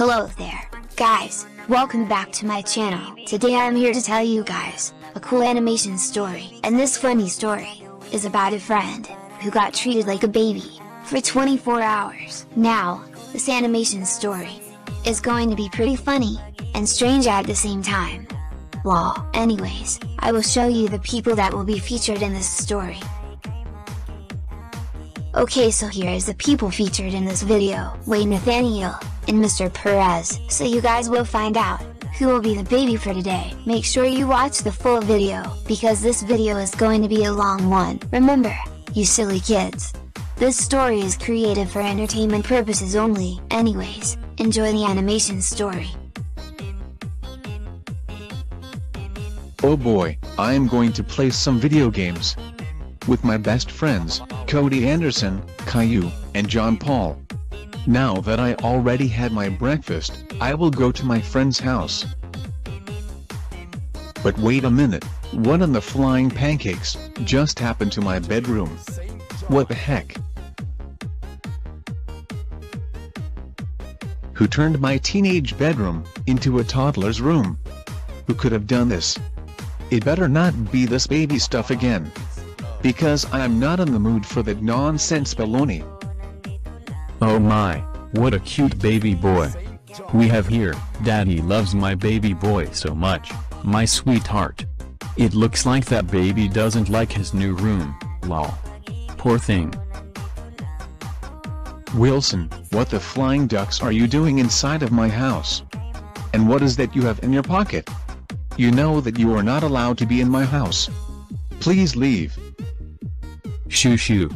Hello there, guys, welcome back to my channel. Today I'm here to tell you guys, a cool animation story. And this funny story, is about a friend, who got treated like a baby, for 24 hours. Now, this animation story, is going to be pretty funny, and strange at the same time. Well, anyways, I will show you the people that will be featured in this story. Okay so here is the people featured in this video, Wayne Nathaniel, and Mr. Perez. So you guys will find out, who will be the baby for today. Make sure you watch the full video, because this video is going to be a long one. Remember, you silly kids. This story is created for entertainment purposes only. Anyways, enjoy the animation story. Oh boy, I am going to play some video games. With my best friends, Cody Anderson, Caillou, and John Paul. Now that I already had my breakfast, I will go to my friend's house. But wait a minute, what on the flying pancakes, just happened to my bedroom? What the heck? Who turned my teenage bedroom, into a toddler's room? Who could have done this? It better not be this baby stuff again. Because I am not in the mood for that nonsense baloney. Oh my, what a cute baby boy. We have here, daddy loves my baby boy so much, my sweetheart. It looks like that baby doesn't like his new room, lol. Poor thing. Wilson, what the flying ducks are you doing inside of my house? And what is that you have in your pocket? You know that you are not allowed to be in my house. Please leave. Shoo shoo.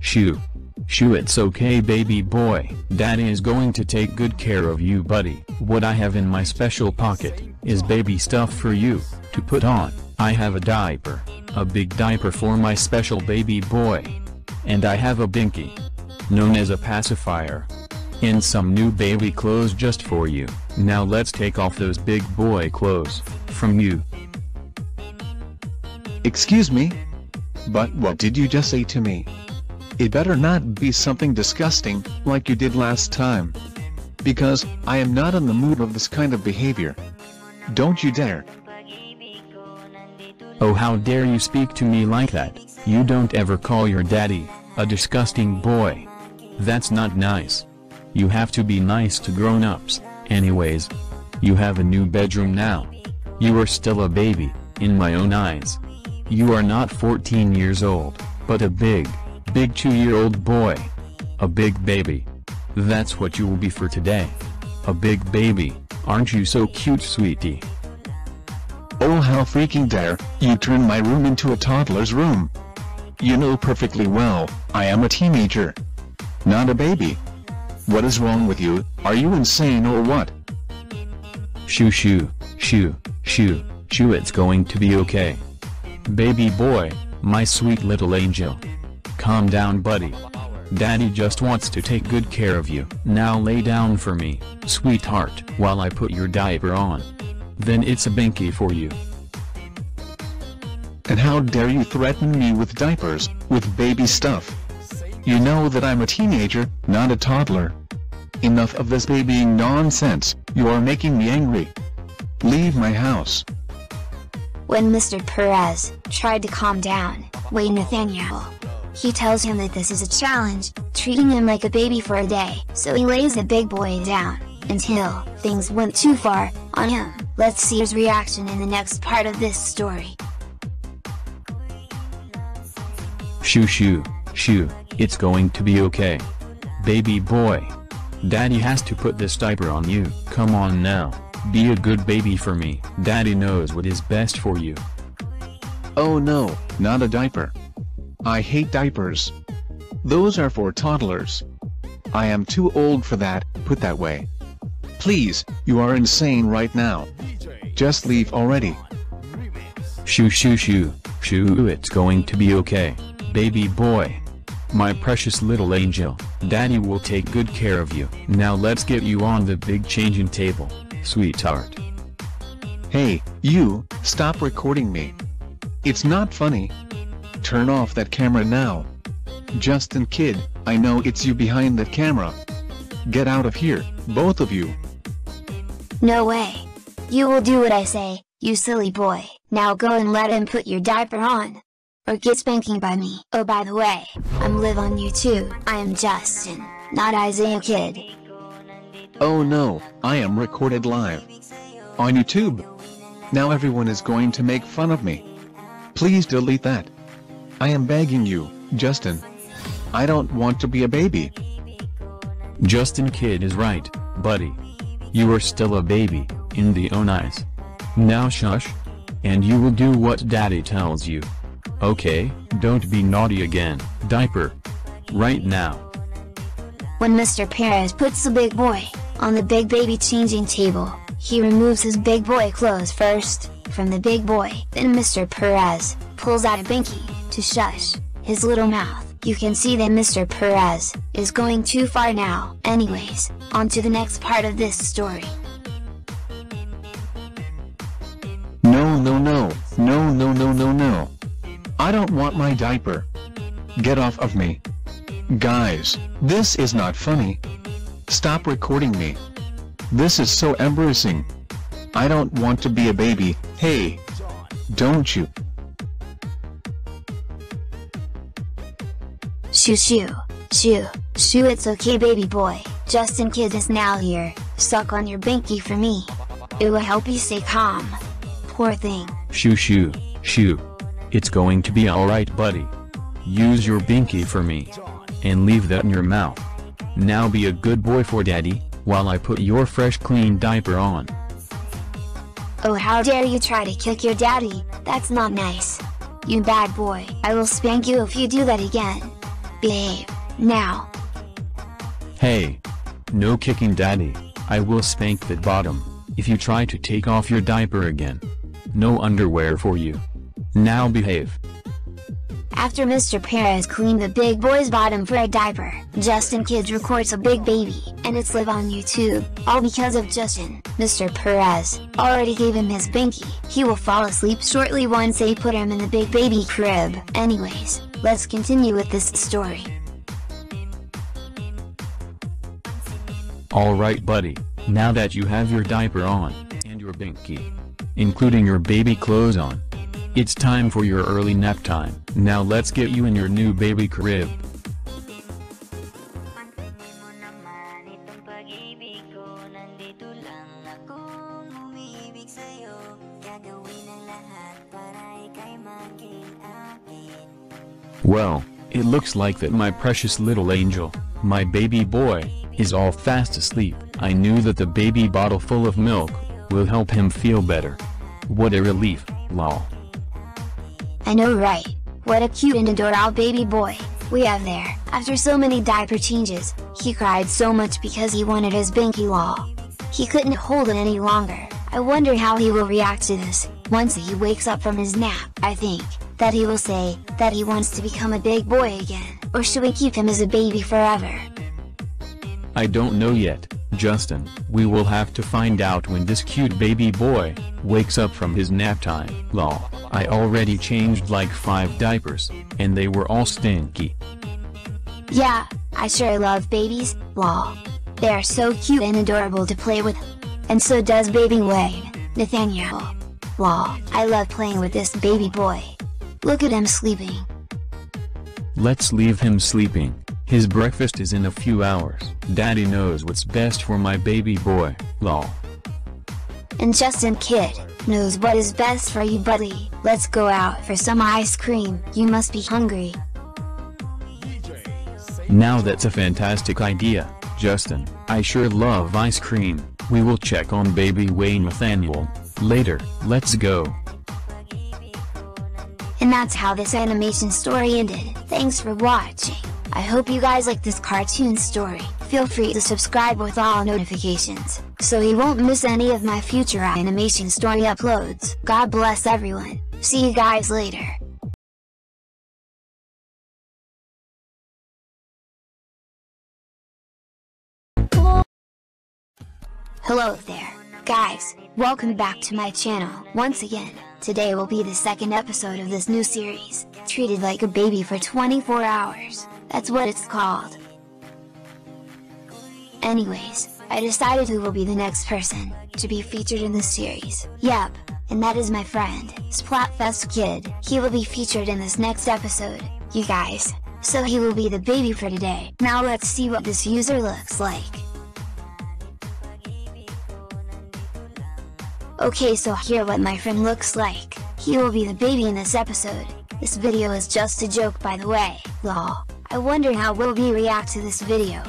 Shoo. Shoo it's okay baby boy, daddy is going to take good care of you buddy. What I have in my special pocket, is baby stuff for you, to put on. I have a diaper, a big diaper for my special baby boy. And I have a binky, known as a pacifier. And some new baby clothes just for you. Now let's take off those big boy clothes, from you. Excuse me? But what did you just say to me? It better not be something disgusting, like you did last time. Because, I am not in the mood of this kind of behavior. Don't you dare. Oh how dare you speak to me like that, you don't ever call your daddy, a disgusting boy. That's not nice. You have to be nice to grown-ups, anyways. You have a new bedroom now. You are still a baby, in my own eyes. You are not 14 years old, but a big, big two-year-old boy. A big baby. That's what you will be for today. A big baby, aren't you so cute sweetie? Oh how freaking dare, you turn my room into a toddler's room. You know perfectly well, I am a teenager. Not a baby. What is wrong with you, are you insane or what? Shoo shoo, shoo, shoo, shoo it's going to be okay. Baby boy, my sweet little angel. Calm down buddy. Daddy just wants to take good care of you. Now lay down for me, sweetheart, while I put your diaper on. Then it's a binky for you. And how dare you threaten me with diapers, with baby stuff? You know that I'm a teenager, not a toddler. Enough of this babying nonsense, you are making me angry. Leave my house. When Mr. Perez tried to calm down, Wayne Nathaniel, he tells him that this is a challenge, treating him like a baby for a day, so he lays the big boy down, until things went too far on him. Let's see his reaction in the next part of this story. Shoo shoo, shoo, it's going to be okay. Baby boy. Daddy has to put this diaper on you. Come on now, be a good baby for me. Daddy knows what is best for you. Oh no, not a diaper. I hate diapers. Those are for toddlers. I am too old for that, put that way. Please, you are insane right now. Just leave already. Shoo shoo shoo, shoo it's going to be okay, baby boy. My precious little angel, daddy will take good care of you. Now let's get you on the big changing table, sweetheart. Hey, you, stop recording me. It's not funny. Turn off that camera now. Justin kid, I know it's you behind that camera. Get out of here, both of you. No way. You will do what I say, you silly boy, now go and let him put your diaper on. Or get spanking by me. Oh by the way, I'm live on YouTube, I am Justin, not Isaiah Kid. Oh no, I am recorded live. On YouTube. Now everyone is going to make fun of me. Please delete that. I am begging you, Justin. I don't want to be a baby. Justin Kid is right, buddy. You are still a baby, in the own eyes. Now shush. And you will do what daddy tells you. Okay, don't be naughty again, diaper. Right now. When Mr. Perez puts the big boy on the big baby changing table, he removes his big boy clothes first from the big boy. Then Mr. Perez pulls out a binky to shush his little mouth. You can see that Mr. Perez is going too far now. Anyways, on to the next part of this story. No no no, no no no no no. I don't want my diaper. Get off of me. Guys, this is not funny. Stop recording me. This is so embarrassing. I don't want to be a baby, hey. Don't you? Shoo shoo, shoo, shoo it's okay baby boy, Justin Kid is now here, suck on your binky for me. It will help you stay calm. Poor thing. Shoo shoo, shoo. It's going to be alright buddy. Use your binky for me. And leave that in your mouth. Now be a good boy for daddy, while I put your fresh clean diaper on. Oh how dare you try to kick your daddy, that's not nice. You bad boy, I will spank you if you do that again. Behave, now. Hey! No kicking daddy, I will spank that bottom, if you try to take off your diaper again. No underwear for you. Now behave. After Mr. Perez cleaned the big boy's bottom for a diaper, Justin Kids records a big baby, and it's live on YouTube, all because of Justin. Mr. Perez already gave him his binky, he will fall asleep shortly once they put him in the big baby crib. Anyways, let's continue with this story. Alright buddy, now that you have your diaper on, and your binky, including your baby clothes on, it's time for your early nap time. Now let's get you in your new baby crib. Well, it looks like that my precious little angel, my baby boy, is all fast asleep. I knew that the baby bottle full of milk, will help him feel better. What a relief, lol. I know right, what a cute and adorable baby boy, we have there. After so many diaper changes, he cried so much because he wanted his binky law. He couldn't hold it any longer, I wonder how he will react to this, once he wakes up from his nap. I think, that he will say, that he wants to become a big boy again, or should we keep him as a baby forever? I don't know yet, Justin. We will have to find out when this cute baby boy, wakes up from his nap time. Lol, I already changed like 5 diapers, and they were all stinky. Yeah, I sure love babies, lol. They are so cute and adorable to play with. And so does baby Wayne, Nathaniel. Lol, I love playing with this baby boy. Look at him sleeping. Let's leave him sleeping. His breakfast is in a few hours. Daddy knows what's best for my baby boy, lol. And Justin Kid knows what is best for you buddy. Let's go out for some ice cream. You must be hungry. Now that's a fantastic idea, Justin. I sure love ice cream. We will check on baby Wayne Nathaniel. Later, let's go. And that's how this animation story ended. Thanks for watching. I hope you guys like this cartoon story. Feel free to subscribe with all notifications, so you won't miss any of my future animation story uploads. God bless everyone. See you guys later. Hello there, guys, welcome back to my channel. Once again, today will be the second episode of this new series, Treated Like a Baby for 24 Hours, that's what it's called. Anyways, I decided who will be the next person to be featured in this series. Yep, and that is my friend, Splatfest Kid. He will be featured in this next episode, you guys. So he will be the baby for today. Now let's see what this user looks like. Okay so here what my friend looks like, he will be the baby in this episode. This video is just a joke by the way, lol. I wonder how will we react to this video.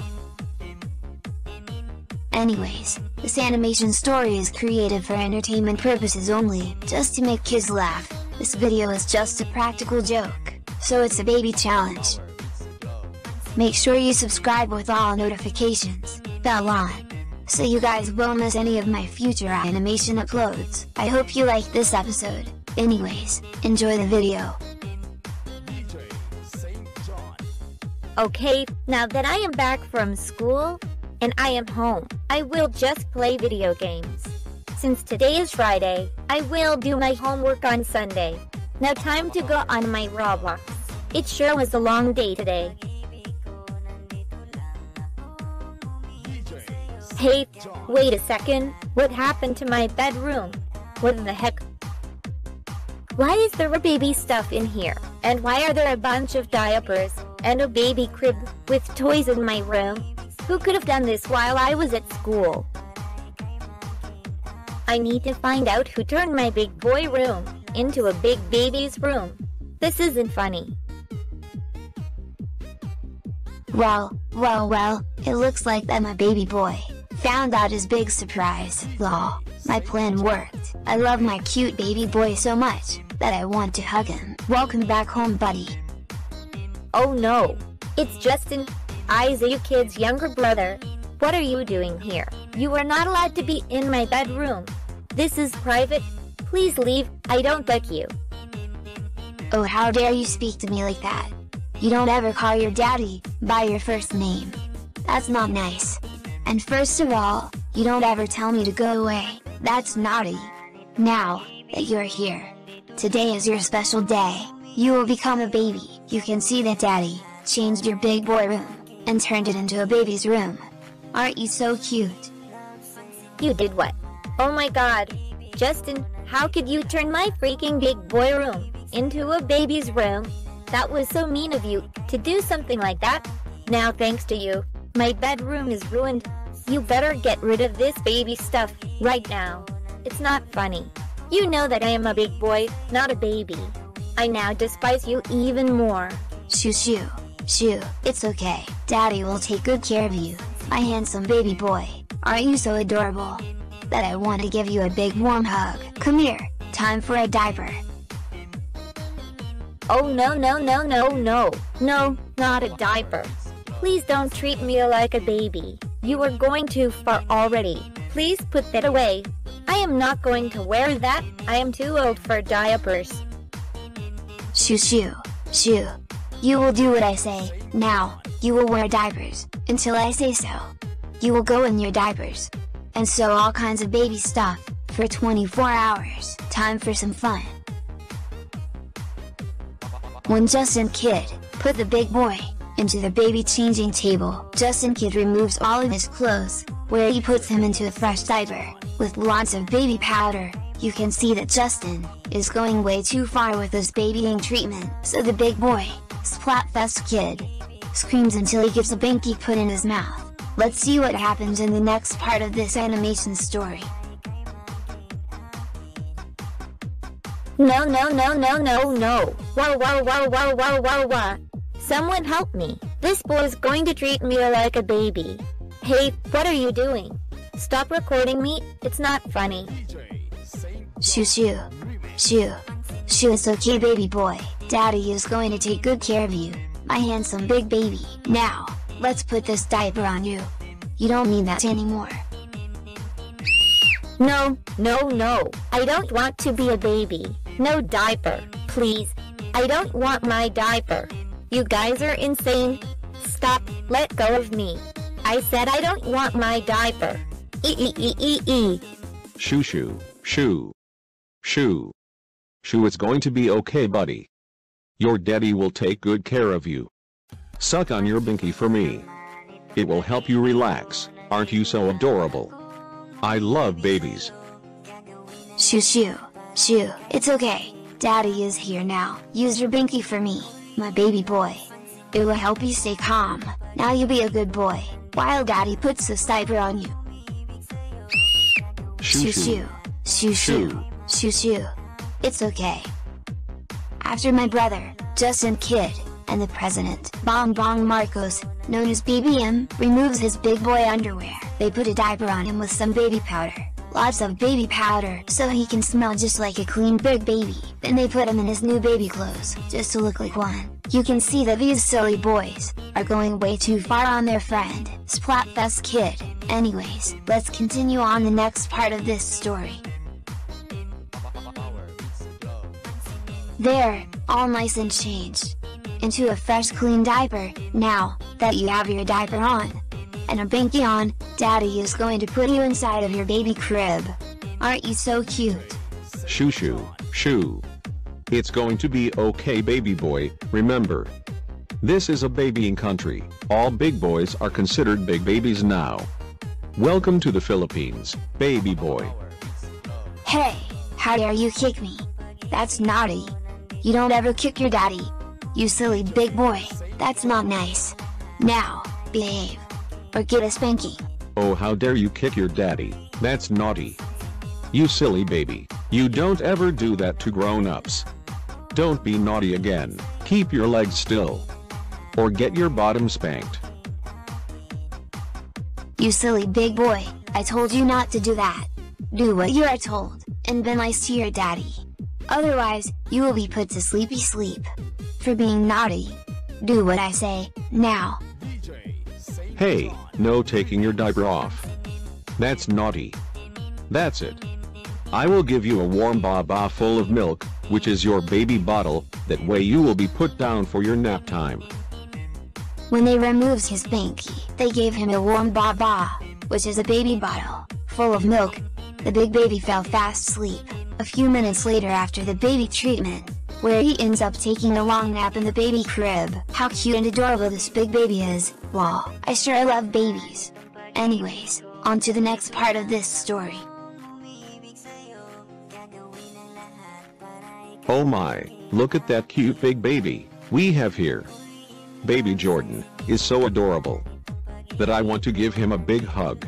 Anyways, this animation story is created for entertainment purposes only, just to make kids laugh. This video is just a practical joke, so it's a baby challenge. Make sure you subscribe with all notifications, bell on, so you guys won't miss any of my future animation uploads. I hope you like this episode. Anyways, enjoy the video. Okay, now that I am back from school, and I am home, I will just play video games. Since today is Friday, I will do my homework on Sunday. Now time to go on my Roblox. It sure was a long day today. Hey, wait a second, what happened to my bedroom? What in the heck? Why is there a baby stuff in here? And why are there a bunch of diapers and a baby crib with toys in my room? Who could have done this while I was at school? I need to find out who turned my big boy room into a big baby's room. This isn't funny. Well, well well, it looks like that my baby boy found out his big surprise, lol. My plan worked. I love my cute baby boy so much, that I want to hug him. Welcome back home buddy. Oh no! It's Justin, Isaiah Kid's younger brother. What are you doing here? You are not allowed to be in my bedroom. This is private. Please leave, I don't like you. Oh how dare you speak to me like that. You don't ever call your daddy, by your first name. That's not nice. And first of all, you don't ever tell me to go away, that's naughty. Now, that you're here. Today is your special day, you will become a baby. You can see that daddy, changed your big boy room, and turned it into a baby's room. Aren't you so cute? You did what? Oh my god. Justin, how could you turn my freaking big boy room into a baby's room? That was so mean of you to do something like that. Now thanks to you, my bedroom is ruined. You better get rid of this baby stuff right now. It's not funny. You know that I am a big boy, not a baby. I now despise you even more. Shoo shoo, shoo, it's okay, daddy will take good care of you, my handsome baby boy, aren't you so adorable? That I want to give you a big warm hug, come here, time for a diaper. Oh no no no no no, no, not a diaper. Please don't treat me like a baby. You are going too far already. Please put that away. I am not going to wear that, I am too old for diapers. Shoo shoo, shoo. You will do what I say, now, you will wear diapers, until I say so. You will go in your diapers. And sew all kinds of baby stuff, for 24 hours, time for some fun. When Justin Kid, put the big boy, into the baby changing table, Justin Kid removes all of his clothes, where he puts him into a fresh diaper, with lots of baby powder, you can see that Justin, is going way too far with this babying treatment, so the big boy, Splatfest Kid, screams until he gets a binky put in his mouth. Let's see what happens in the next part of this animation story. No no no no no no, whoa whoa whoa whoa whoa whoa whoa. Someone help me, this boy is going to treat me like a baby. Hey, what are you doing? Stop recording me, it's not funny. Shoo shoo. Shoo. Shoo it's okay baby boy, daddy is going to take good care of you, my handsome big baby. Now, let's put this diaper on you. You don't need that anymore. No, no no, I don't want to be a baby. No diaper, please. I don't want my diaper. You guys are insane. Stop, let go of me. I said I don't want my diaper. E e e e e. Shoo shoo, shoo. Shoo. Shoo it's going to be okay buddy. Your daddy will take good care of you. Suck on your binky for me. It will help you relax. Aren't you so adorable? I love babies. Shoo shoo. Shoo, it's okay. Daddy is here now. Use your binky for me, my baby boy. It will help you stay calm. Now you be a good boy, while daddy puts the diaper on you. Shoo shoo. Shoo shoo. Shoo shoo. shoo! It's okay. After my brother, Justin Kid, and the president, Bongbong Marcos, known as BBM, removes his big boy underwear, they put a diaper on him with some baby powder. Lots of baby powder, so he can smell just like a clean big baby. Then they put him in his new baby clothes, just to look like one. You can see that these silly boys, are going way too far on their friend, Splatfest Kid. Anyways, let's continue on the next part of this story. There, all nice and changed. Into a fresh clean diaper, now, that you have your diaper on. And a binky on, daddy is going to put you inside of your baby crib. Aren't you so cute? Shoo shoo, shoo. It's going to be okay baby boy, remember. This is a babying country, all big boys are considered big babies now. Welcome to the Philippines, baby boy. Hey, how dare you kick me? That's naughty. You don't ever kick your daddy. You silly big boy, that's not nice. Now, behave. Or get a spanky. Oh how dare you kick your daddy, that's naughty. You silly baby, you don't ever do that to grown-ups. Don't be naughty again, keep your legs still. Or get your bottom spanked. You silly big boy, I told you not to do that. Do what you are told, and be nice to your daddy. Otherwise, you will be put to sleepy sleep. For being naughty. Do what I say, now. Hey, no taking your diaper off. That's naughty. That's it. I will give you a warm baba full of milk, which is your baby bottle, that way you will be put down for your nap time. When they removes his binky, they gave him a warm baba, which is a baby bottle, full of milk. The big baby fell fast asleep, a few minutes later after the baby treatment, where he ends up taking a long nap in the baby crib. How cute and adorable this big baby is, wow, I sure love babies. Anyways, on to the next part of this story. Oh my, look at that cute big baby, we have here. Baby Jordan, is so adorable. That I want to give him a big hug.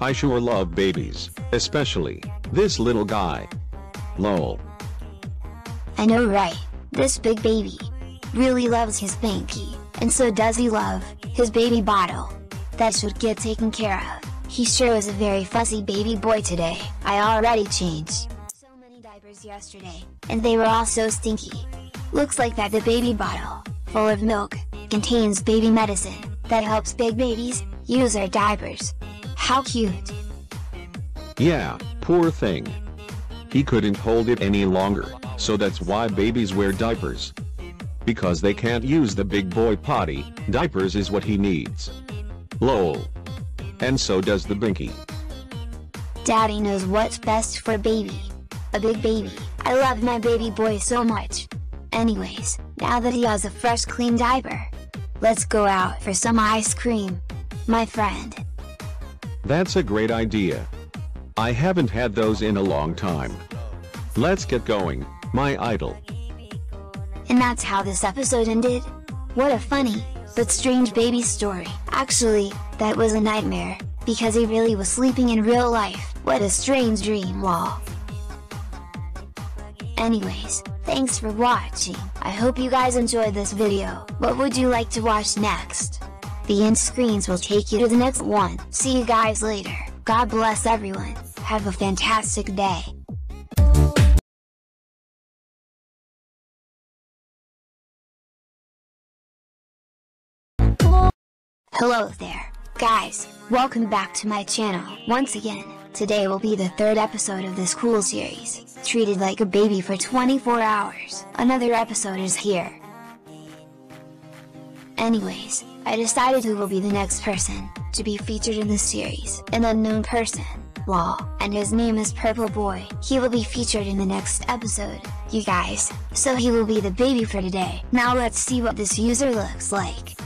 I sure love babies, especially, this little guy. Lol. I know right, this big baby, really loves his binky, and so does he love, his baby bottle. That should get taken care of, he sure is a very fussy baby boy today, I already changed so many diapers yesterday, and they were all so stinky. Looks like that the baby bottle, full of milk, contains baby medicine, that helps big babies, use their diapers. How cute! Yeah, poor thing. He couldn't hold it any longer, so that's why babies wear diapers. Because they can't use the big boy potty, diapers is what he needs. Lol. And so does the binky. Daddy knows what's best for baby. A big baby, I love my baby boy so much. Anyways, now that he has a fresh clean diaper, let's go out for some ice cream. My friend. That's a great idea. I haven't had those in a long time. Let's get going, my idol. And that's how this episode ended. What a funny, but strange baby story. Actually, that was a nightmare, because he really was sleeping in real life. What a strange dream wall. Anyways, thanks for watching. I hope you guys enjoyed this video. What would you like to watch next? The end screens will take you to the next one. See you guys later. God bless everyone. Have a fantastic day. Hello there, guys, welcome back to my channel, once again, today will be the third episode of this cool series, treated like a baby for 24 hours, another episode is here. Anyways, I decided who will be the next person, to be featured in this series, an unknown person, lol, and his name is Purple Boy, he will be featured in the next episode, you guys, so he will be the baby for today. Now let's see what this user looks like.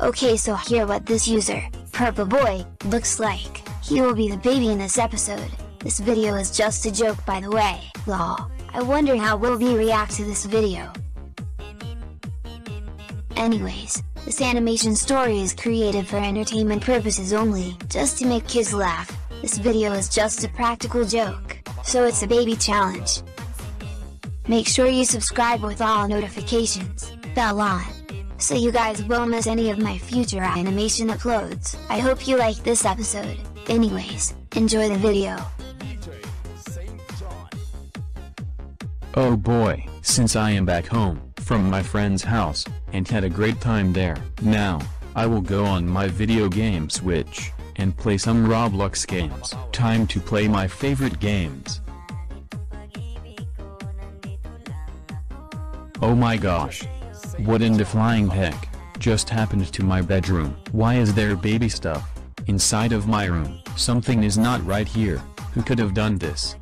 Okay so here what this user, Purple Boy, looks like. He will be the baby in this episode. This video is just a joke by the way, lol. I wonder how will we react to this video. Anyways, this animation story is created for entertainment purposes only, just to make kids laugh. This video is just a practical joke, so it's a baby challenge. Make sure you subscribe with all notifications, bell on, so you guys won't miss any of my future animation uploads. I hope you like this episode. Anyways, enjoy the video. Oh boy, since I am back home, from my friend's house, and had a great time there. Now, I will go on my video game switch, and play some Roblox games. Time to play my favorite games. Oh my gosh. What in the flying heck, just happened to my bedroom? Why is there baby stuff, inside of my room? Something is not right here, who could have done this?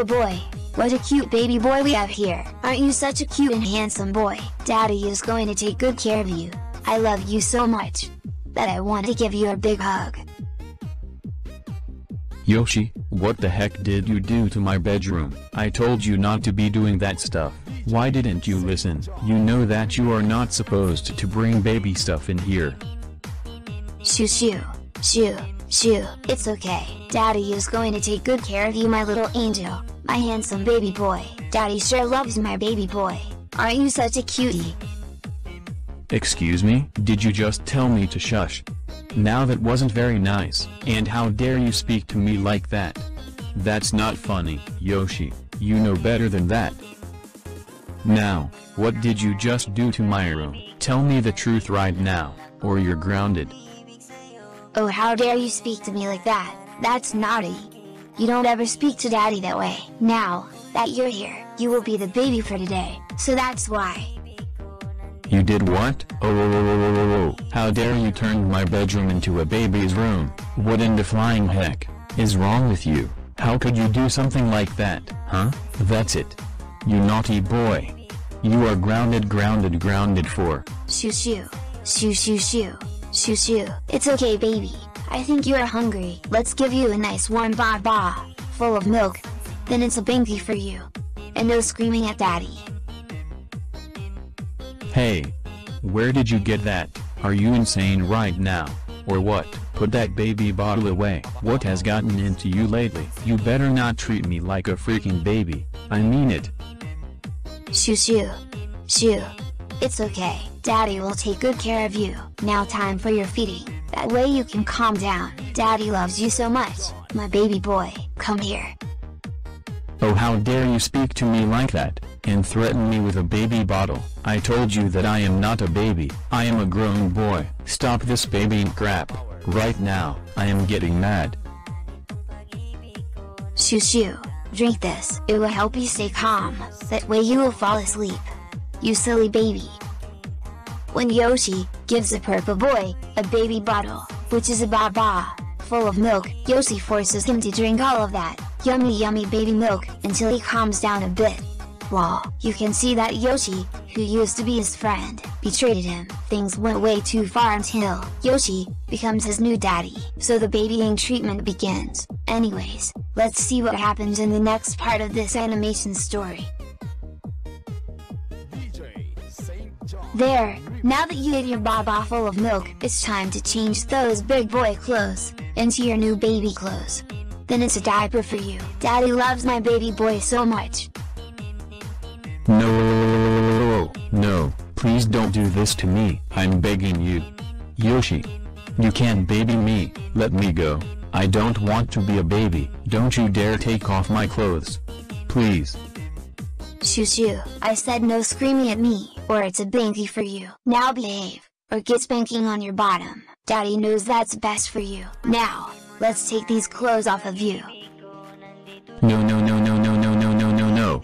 Oh boy, what a cute baby boy we have here. Aren't you such a cute and handsome boy? Daddy is going to take good care of you. I love you so much. That I want to give you a big hug. Yoshi, what the heck did you do to my bedroom? I told you not to be doing that stuff. Why didn't you listen? You know that you are not supposed to bring baby stuff in here. Shoo shoo, shoo, shoo. It's okay. Daddy is going to take good care of you my little angel. My handsome baby boy. Daddy sure loves my baby boy. Aren't you such a cutie? Excuse me? Did you just tell me to shush? Now that wasn't very nice. And how dare you speak to me like that? That's not funny, Yoshi. You know better than that. Now, what did you just do to my room? Tell me the truth right now, or you're grounded. Oh how dare you speak to me like that, that's naughty. You don't ever speak to daddy that way. Now, that you're here, you will be the baby for today, so that's why. You did what? Oh, oh, oh, oh, oh, oh, oh. How dare you turn my bedroom into a baby's room? What in the flying heck is wrong with you? How could you do something like that, huh? That's it. You naughty boy. You are grounded grounded grounded for. Shoo shoo, shoo shoo shoo, shoo shoo. It's okay baby, I think you're hungry. Let's give you a nice warm ba ba, full of milk. Then it's a binky for you. And no screaming at daddy. Hey. Where did you get that? Are you insane right now? Or what? Put that baby bottle away. What has gotten into you lately? You better not treat me like a freaking baby. I mean it. Shoo shoo, shoo. It's okay, daddy will take good care of you. Now time for your feeding. That way you can calm down. Daddy loves you so much, my baby boy. Come here. Oh how dare you speak to me like that, and threaten me with a baby bottle. I told you that I am not a baby. I am a grown boy. Stop this baby crap. Right now, I am getting mad. Shoo shoo. Drink this. It will help you stay calm. That way you will fall asleep. You silly baby. When Yoshi gives the purple boy a baby bottle, which is a baba, full of milk, Yoshi forces him to drink all of that yummy yummy baby milk until he calms down a bit. Wow, you can see that Yoshi, who used to be his friend, betrayed him. Things went way too far until Yoshi becomes his new daddy. So the babying treatment begins. Anyways, let's see what happens in the next part of this animation story. There, now that you ate your baba full of milk, it's time to change those big boy clothes into your new baby clothes. Then it's a diaper for you. Daddy loves my baby boy so much. No, no, please don't do this to me. I'm begging you. Yoshi. You can't baby me, let me go. I don't want to be a baby. Don't you dare take off my clothes. Please. Shoo shoo, I said no screaming at me, or it's a binky for you. Now behave, or get spanking on your bottom. Daddy knows that's best for you. Now, let's take these clothes off of you. No no no no no no no no no no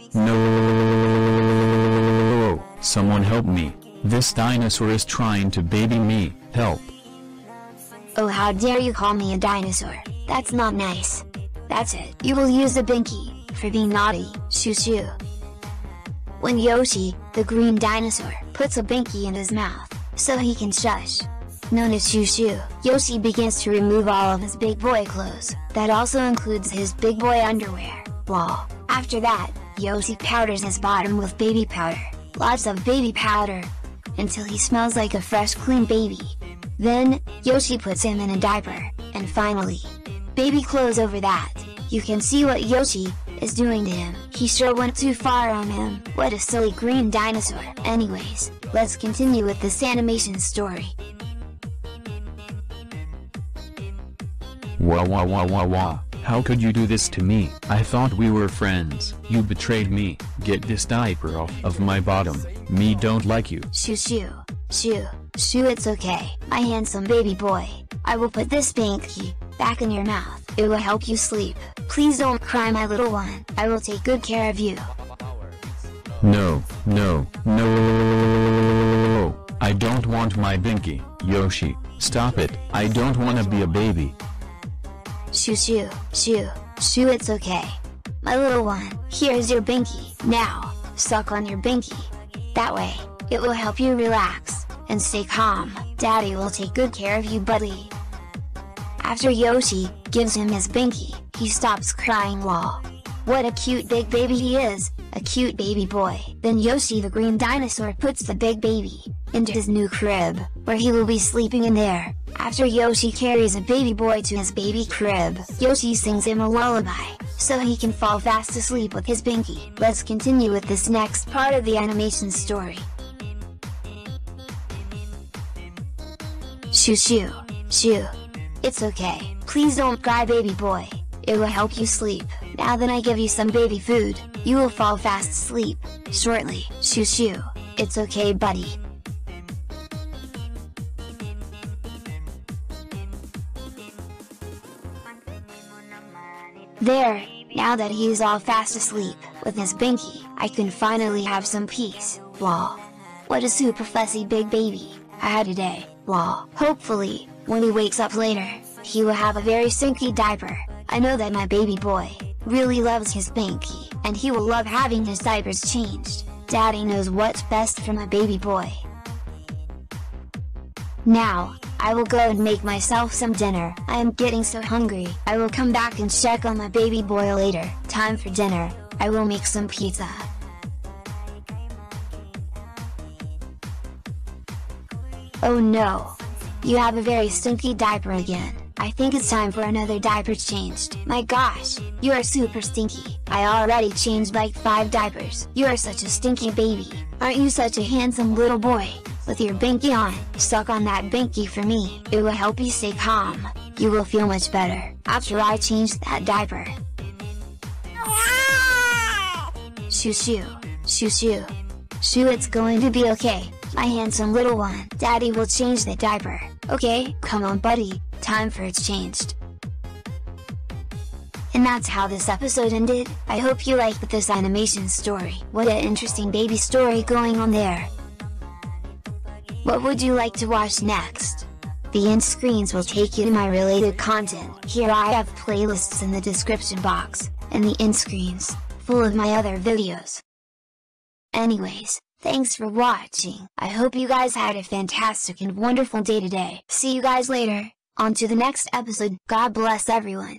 no Someone help me. This dinosaur is trying to baby me. Help. Oh how dare you call me a dinosaur, that's not nice. That's it, you will use the binky, for being naughty, shoo shoo. When Yoshi, the green dinosaur, puts a binky in his mouth, so he can shush. Known as Shoo, Yoshi begins to remove all of his big boy clothes, that also includes his big boy underwear, lol. After that, Yoshi powders his bottom with baby powder, lots of baby powder, until he smells like a fresh clean baby. Then, Yoshi puts him in a diaper, and finally, baby clothes over that. You can see what Yoshi is doing to him. He sure went too far on him. What a silly green dinosaur. Anyways, let's continue with this animation story. Wah wah wah wah wah. How could you do this to me? I thought we were friends. You betrayed me. Get this diaper off of my bottom. Me don't like you. Shoo shoo, shoo, shoo it's okay, my handsome baby boy. I will put this binky back in your mouth. It will help you sleep. Please don't cry my little one. I will take good care of you. No, no, no. I don't want my binky. Yoshi, stop it. I don't wanna be a baby. Shoo shoo, shoo, shoo it's okay. My little one, here's your binky. Now, suck on your binky. That way, it will help you relax, and stay calm. Daddy will take good care of you buddy. After Yoshi gives him his binky, he stops crying lol. What a cute big baby he is, a cute baby boy. Then Yoshi the green dinosaur puts the big baby into his new crib, where he will be sleeping in there. After Yoshi carries a baby boy to his baby crib, Yoshi sings him a lullaby, so he can fall fast asleep with his binky. Let's continue with this next part of the animation story. Shoo shoo, shoo. It's okay, please don't cry baby boy, it will help you sleep. Now that I give you some baby food, you will fall fast asleep, shortly. Shoo shoo, it's okay buddy. There, now that he is all fast asleep, with his binky, I can finally have some peace, lol. What a super fussy big baby, I had today, lol. Hopefully, when he wakes up later, he will have a very stinky diaper, I know that my baby boy, really loves his binky, and he will love having his diapers changed, daddy knows what's best for my baby boy. Now, I will go and make myself some dinner. I am getting so hungry. I will come back and check on my baby boy later. Time for dinner. I will make some pizza. Oh no! You have a very stinky diaper again. I think it's time for another diaper changed. My gosh, you are super stinky. I already changed like 5 diapers. You are such a stinky baby. Aren't you such a handsome little boy? With your binky on, suck on that binky for me. It will help you stay calm. You will feel much better after I change that diaper. Shoo shoo, shoo shoo. Shoo it's going to be okay, my handsome little one. Daddy will change the diaper. Okay, come on buddy, time for it's changed. And that's how this episode ended, I hope you liked this animation story. What an interesting baby story going on there. What would you like to watch next? The end screens will take you to my related content. Here I have playlists in the description box, and the end screens, full of my other videos. Anyways, thanks for watching. I hope you guys had a fantastic and wonderful day today. See you guys later, on to the next episode. God bless everyone.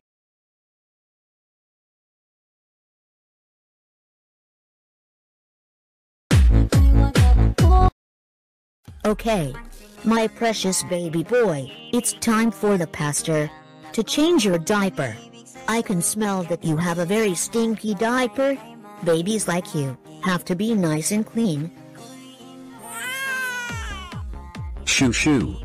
Okay. My precious baby boy, it's time for the pastor to change your diaper. I can smell that you have a very stinky diaper. Babies like you have to be nice and clean. Shoo shoo.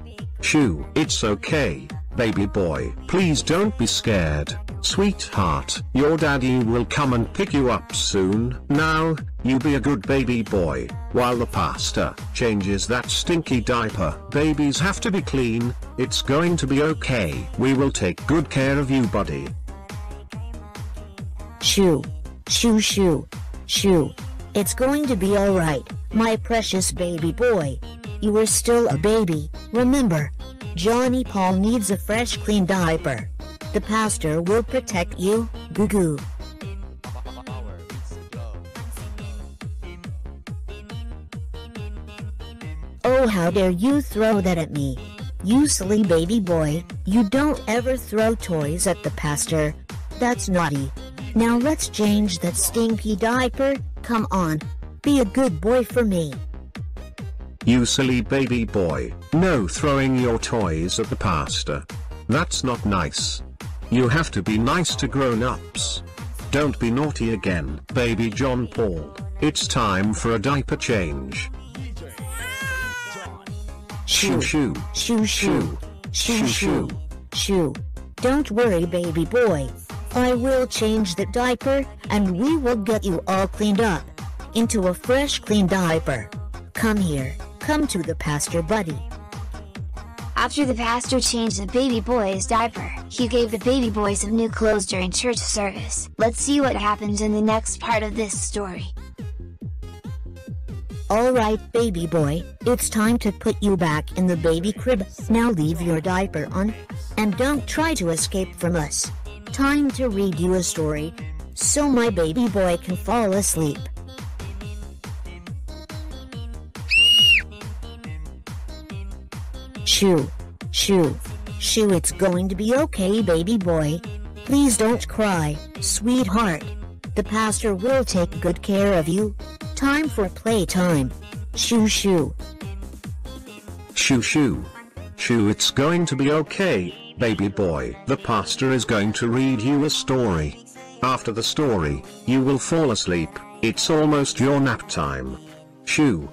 Shoo, it's okay, baby boy. Please don't be scared, sweetheart. Your daddy will come and pick you up soon. Now, you be a good baby boy, while the pastor changes that stinky diaper. Babies have to be clean, it's going to be okay. We will take good care of you buddy. Shoo. Shoo shoo. Shoo. It's going to be alright, my precious baby boy. You are still a baby, remember. Johnny Paul needs a fresh clean diaper. The pastor will protect you, goo goo. Oh, how dare you throw that at me? You silly baby boy, you don't ever throw toys at the pastor. That's naughty. Now let's change that stinky diaper, come on. Be a good boy for me. You silly baby boy, no throwing your toys at the pastor. That's not nice. You have to be nice to grown-ups. Don't be naughty again, baby John Paul. It's time for a diaper change. Shoo shoo. Shoo shoo. Shoo shoo. Shoo. Don't worry baby boy. I will change the diaper, and we will get you all cleaned up. Into a fresh clean diaper. Come here, come to the pastor buddy. After the pastor changed the baby boy's diaper, he gave the baby boy some new clothes during church service. Let's see what happens in the next part of this story. Alright baby boy, it's time to put you back in the baby crib. Now leave your diaper on. And don't try to escape from us. Time to read you a story. So my baby boy can fall asleep. Shoo. Shoo. Shoo it's going to be okay baby boy. Please don't cry, sweetheart. The pastor will take good care of you. Time for playtime. Shoo shoo. Shoo shoo. Shoo it's going to be okay, baby boy. The pastor is going to read you a story. After the story, you will fall asleep. It's almost your nap time. Shoo.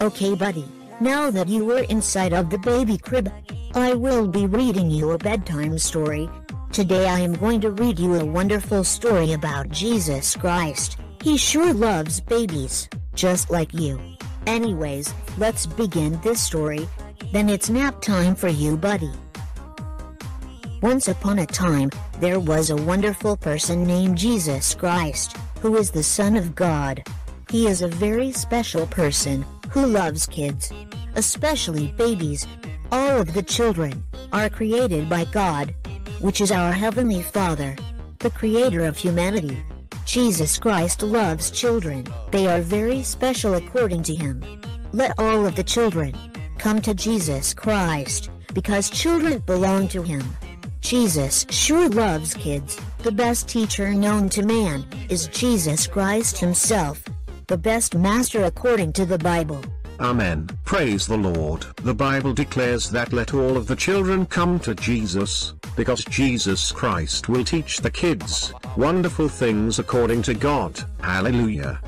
Okay buddy, now that you are inside of the baby crib, I will be reading you a bedtime story. Today I am going to read you a wonderful story about Jesus Christ. He sure loves babies, just like you. Anyways, let's begin this story. Then it's nap time for you buddy. Once upon a time, there was a wonderful person named Jesus Christ, who is the Son of God. He is a very special person, who loves kids, especially babies. All of the children are created by God, which is our Heavenly Father, the Creator of humanity. Jesus Christ loves children, they are very special according to Him. Let all of the children come to Jesus Christ, because children belong to Him. Jesus sure loves kids. The best teacher known to man is Jesus Christ Himself, the best master according to the Bible. Amen. Praise the Lord. The Bible declares that let all of the children come to Jesus, because Jesus Christ will teach the kids wonderful things according to God. Hallelujah.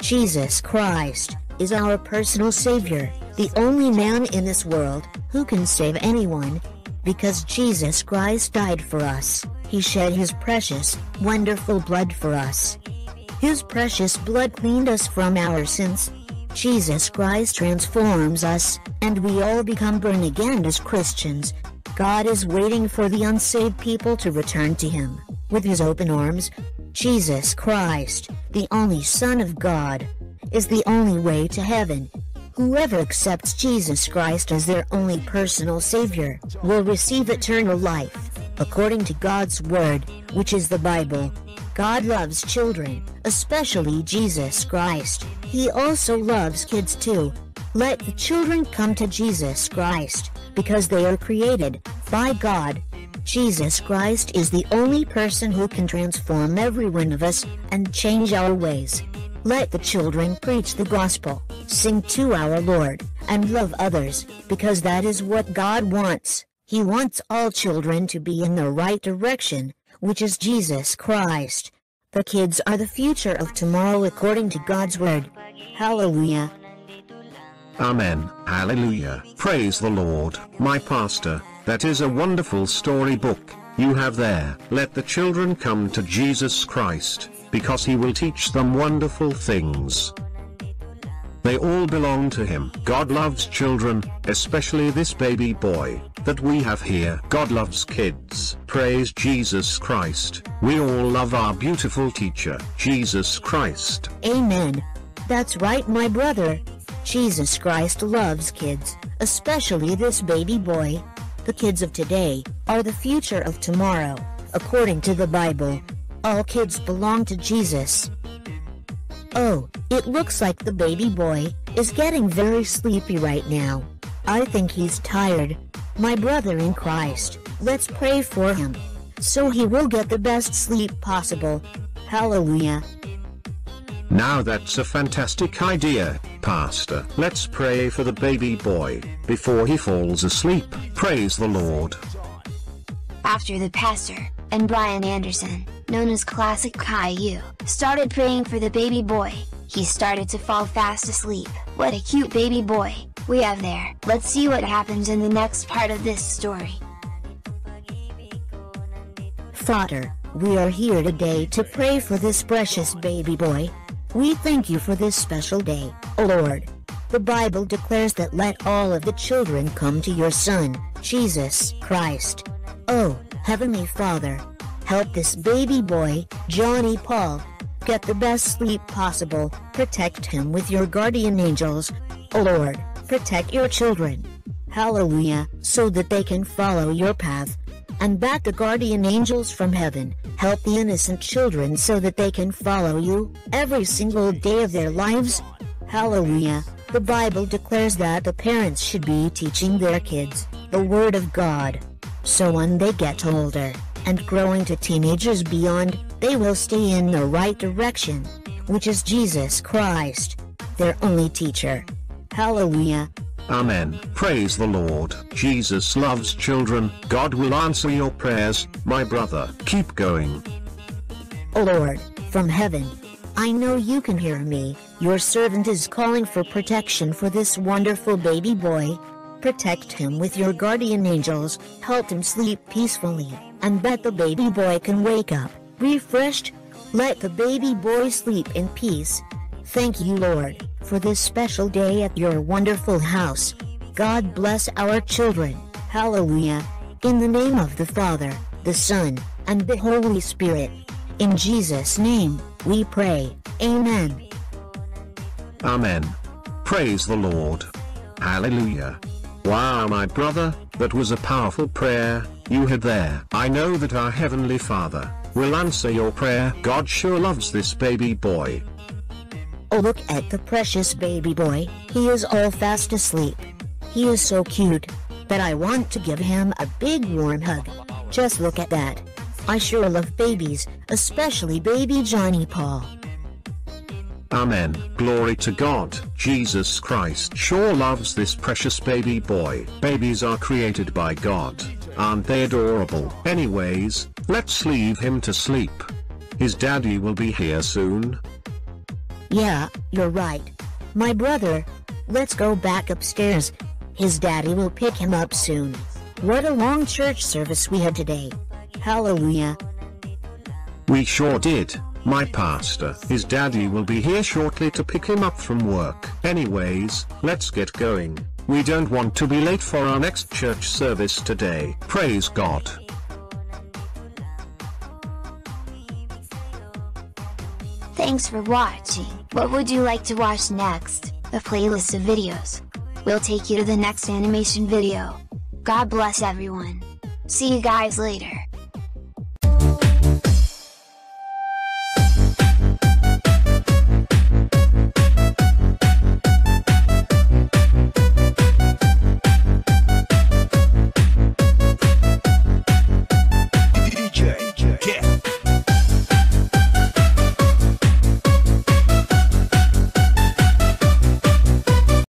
Jesus Christ is our personal Savior, the only man in this world who can save anyone. Because Jesus Christ died for us, He shed His precious, wonderful blood for us. His precious blood cleaned us from our sins. Jesus Christ transforms us, and we all become born again as Christians. God is waiting for the unsaved people to return to Him with His open arms. Jesus Christ, the only Son of God, is the only way to heaven. Whoever accepts Jesus Christ as their only personal Savior will receive eternal life, according to God's Word, which is the Bible. God loves children, especially Jesus Christ. He also loves kids too. Let the children come to Jesus Christ, because they are created by God. Jesus Christ is the only person who can transform every one of us and change our ways. Let the children preach the gospel, sing to our Lord, and love others, because that is what God wants. He wants all children to be in the right direction, which is Jesus Christ. The kids are the future of tomorrow according to God's word. Hallelujah. Amen. Hallelujah. Praise the Lord, my pastor. That is a wonderful storybook you have there. Let the children come to Jesus Christ, because he will teach them wonderful things. They all belong to him. God loves children, especially this baby boy that we have here. God loves kids. Praise Jesus Christ. We all love our beautiful teacher, Jesus Christ. Amen. That's right, my brother. Jesus Christ loves kids, especially this baby boy. The kids of today are the future of tomorrow, according to the Bible. All kids belong to Jesus. Oh, it looks like the baby boy is getting very sleepy right now. I think he's tired. My brother in Christ, let's pray for him. So he will get the best sleep possible. Hallelujah. Now that's a fantastic idea, Pastor. Let's pray for the baby boy before he falls asleep. Praise the Lord. After the pastor, and Brian Anderson, known as Classic Caillou, started praying for the baby boy, he started to fall fast asleep. What a cute baby boy we have there. Let's see what happens in the next part of this story. Father, we are here today to pray for this precious baby boy. We thank you for this special day, O Lord. The Bible declares that let all of the children come to your Son, Jesus Christ. Oh, Heavenly Father, help this baby boy, Johnny Paul, get the best sleep possible. Protect him with your guardian angels. O Lord, protect your children. Hallelujah, so that they can follow your path. And back the guardian angels from heaven, help the innocent children so that they can follow you every single day of their lives. Hallelujah. The Bible declares that the parents should be teaching their kids the Word of God. So when they get older and growing to teenagers beyond, they will stay in the right direction, which is Jesus Christ, their only teacher. Hallelujah. Amen. Praise the Lord. Jesus loves children. God will answer your prayers, my brother. Keep going. O Lord, from heaven, I know you can hear me. Your servant is calling for protection for this wonderful baby boy. Protect him with your guardian angels, help him sleep peacefully, and that the baby boy can wake up, refreshed. Let the baby boy sleep in peace. Thank you, Lord, for this special day at your wonderful house. God bless our children. Hallelujah. In the name of the Father, the Son, and the Holy Spirit. In Jesus' name, we pray. Amen. Amen. Praise the Lord. Hallelujah. Wow, my brother, that was a powerful prayer you had there. I know that our Heavenly Father will answer your prayer. God sure loves this baby boy. Oh, look at the precious baby boy. He is all fast asleep. He is so cute that I want to give him a big warm hug. Just look at that. I sure love babies, especially baby Johnny Paul. Amen. Glory to God. Jesus Christ sure loves this precious baby boy. Babies are created by God. Aren't they adorable? Anyways, let's leave him to sleep. His daddy will be here soon. Yeah, you're right. My brother, let's go back upstairs. His daddy will pick him up soon. What a long church service we had today. Hallelujah. We sure did. My pastor, his daddy will be here shortly to pick him up from work. Anyways, let's get going. We don't want to be late for our next church service today. Praise God. Thanks for watching. What would you like to watch next? A playlist of videos. We'll take you to the next animation video. God bless everyone. See you guys later.